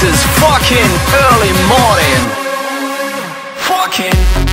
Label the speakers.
Speaker 1: this fucking early morning. Fucking.